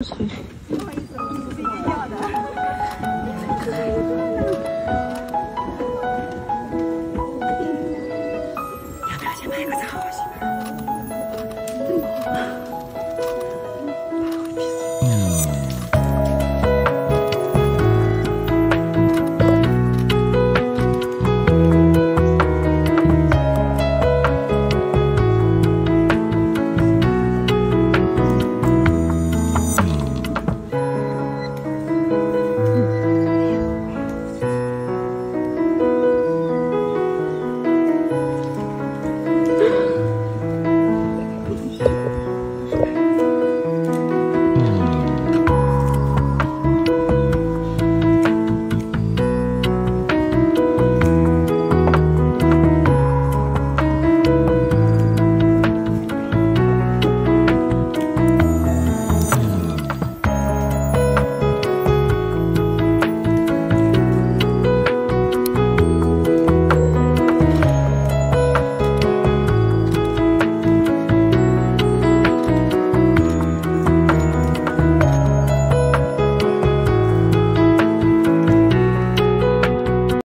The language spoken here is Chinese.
不不好意思我们是掉的要不要先拍个照？